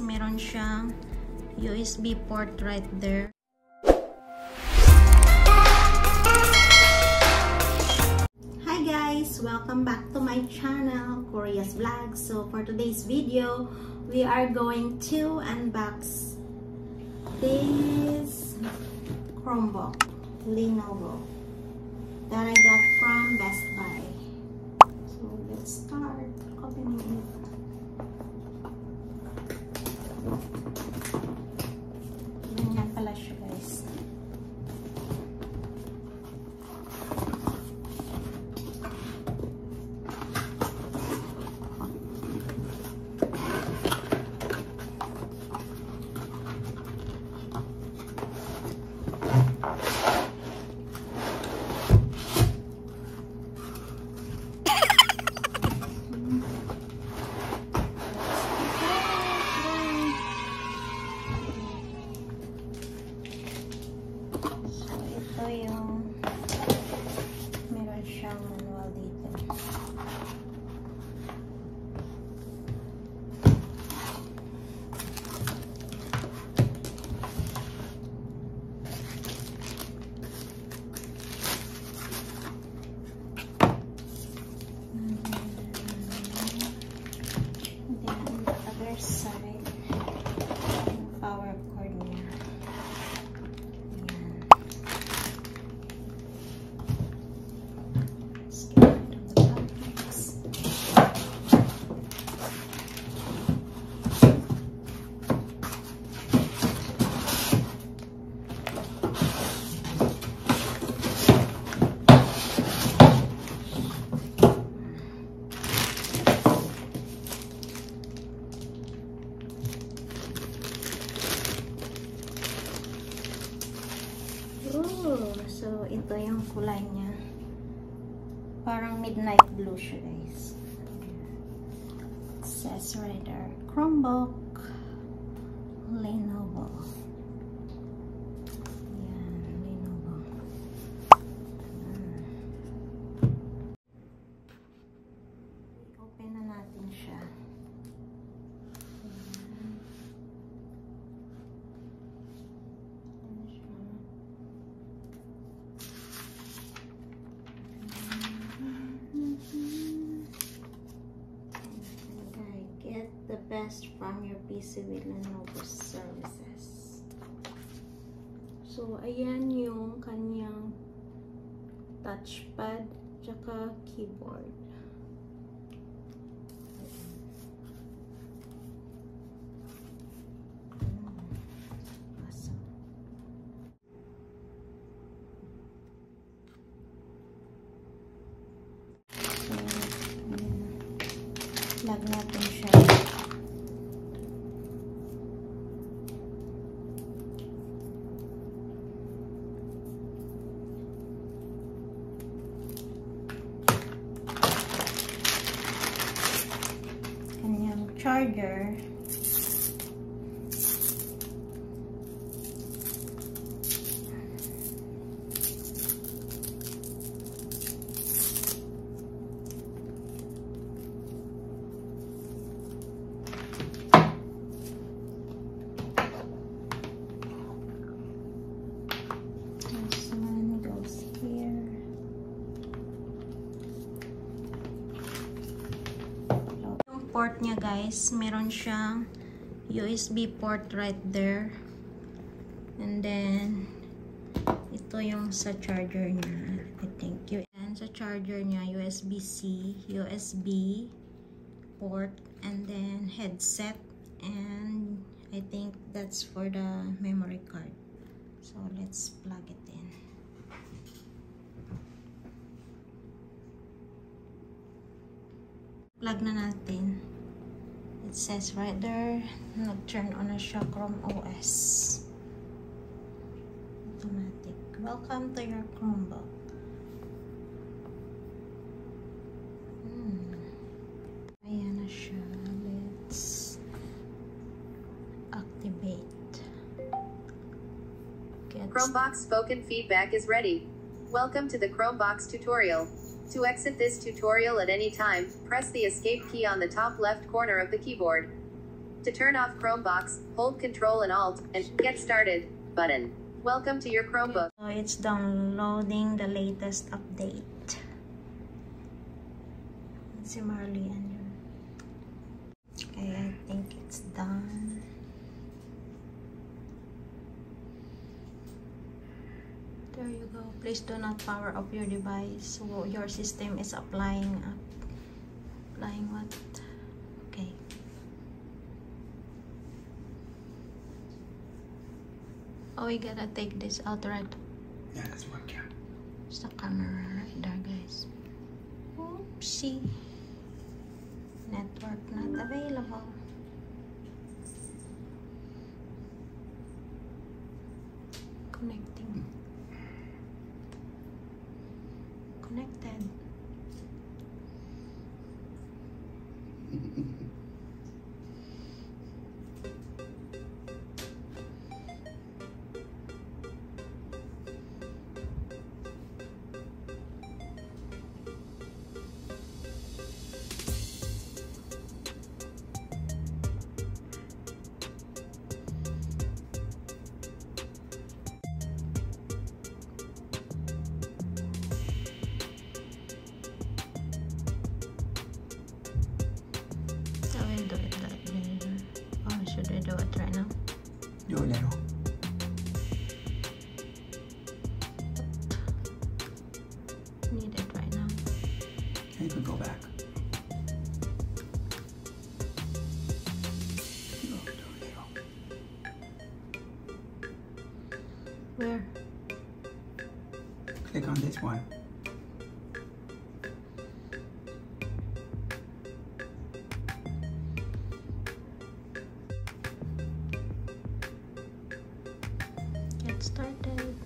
meron siyang USB port right there. Hi guys! Welcome back to my channel, Korea's Vlog. So, for today's video, we are going to unbox this Chromebook, Lenovo, that I got from Best Buy. So, let's start opening it. Parang midnight blue siya guys. It says right there, Chromebook. request from your PC with Lenovo services. So, ayan yung kanyang touchpad tsaka keyboard. plug natin siya. charger port niya guys, meron siyang USB port right there. And then, ito yung sa charger niya. I think. And sa charger niya, USB-C, USB port, and then headset. And I think that's for the memory card. So, let's plug it in. plug na natin. it says right there "Not turn on a Chrome OS automatic welcome to your Chromebook hmm. activate ChromeVox spoken feedback is ready welcome to the ChromeVox tutorial to exit this tutorial at any time, press the escape key on the top left corner of the keyboard. To turn off ChromeVox, hold Ctrl and Alt, and Get Started button. Welcome to your Chromebook. So it's downloading the latest update. Okay, I think it's done. There you go. Please do not power off your device. So your system is applying, uh, applying what? Okay. Oh, we gotta take this out, right? Yeah, that's one camera. It's the camera right there, guys. Oopsie. Network not available. connecting. Where? Click on this one. Get started.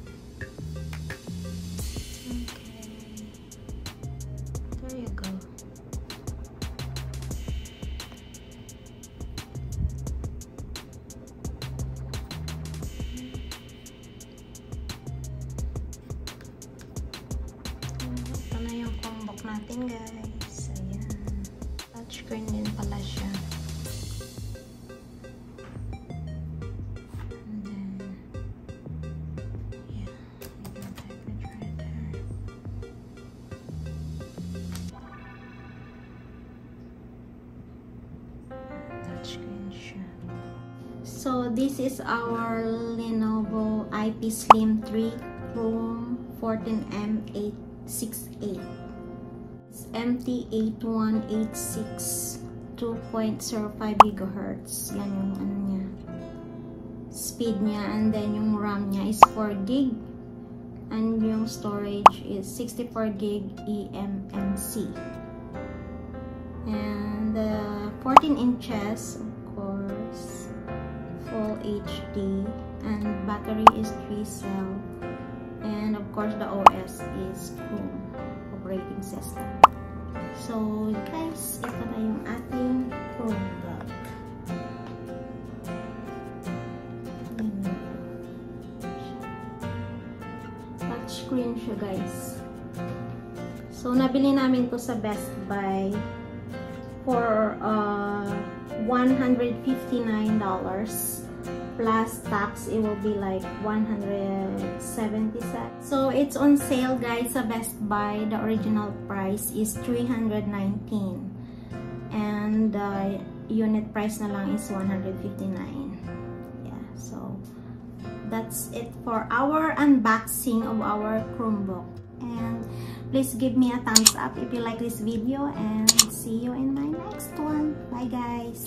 natin guys. Ayan. Touchscreen din pala siya. So this is our Lenovo IP Slim 3 Chrome 14M868. MT8186 2.05 GHz. Yan yung ano niya. Speed niya. And then yung RAM niya is 4 GB. And yung storage is 64 GB eMMC. And uh, 14 inches, of course. Full HD. And battery is 3 cell. And of course the OS is Chrome operating system. So, guys, ito na yung ating product. Touch screen siya, guys. So, nabili namin to sa Best Buy for uh, $159. plus tax, it will be like 177. So it's on sale guys the Best Buy. The original price is 319. And the unit price na lang is 159. Yeah, so that's it for our unboxing of our Chromebook. And please give me a thumbs up if you like this video and see you in my next one. Bye guys!